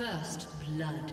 First blood.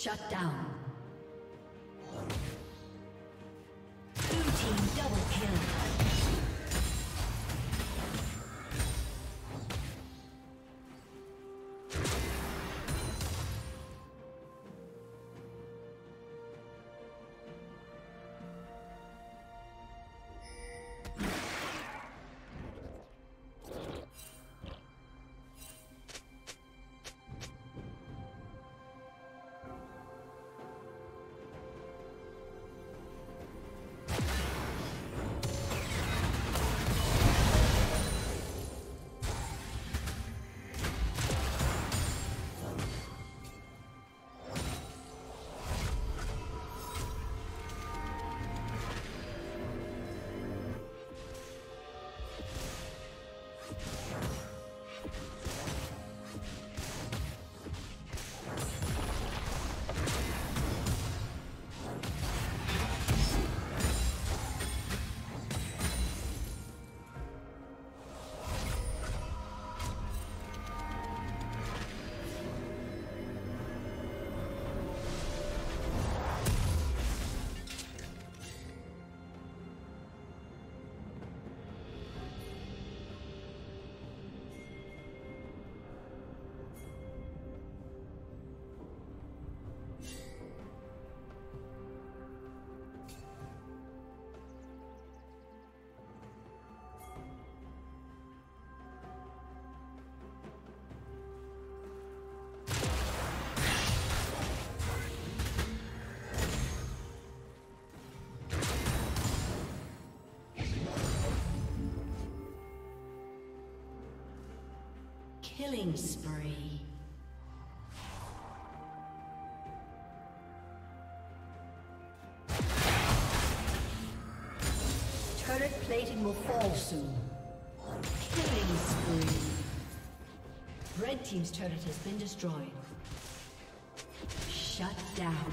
Shut down. Killing spree. Turret plating will fall soon. Killing spree. Red Team's turret has been destroyed. Shut down.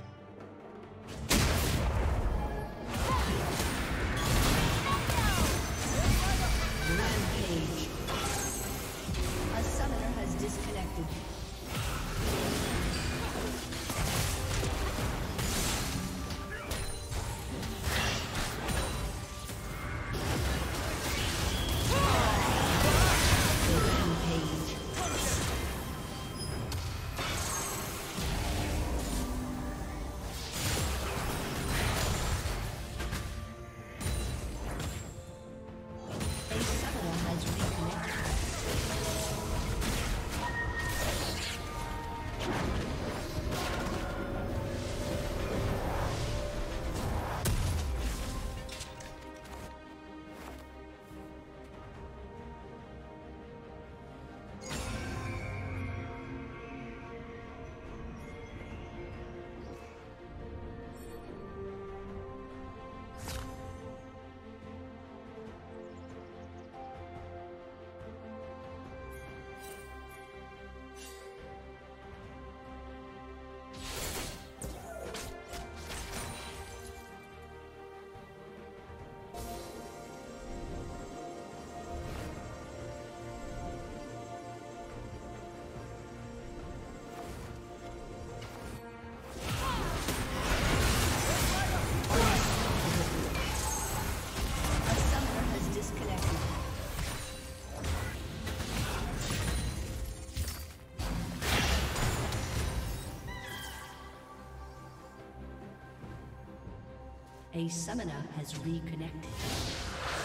A summoner has reconnected.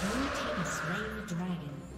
Blue team slain the dragon.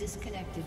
Disconnected.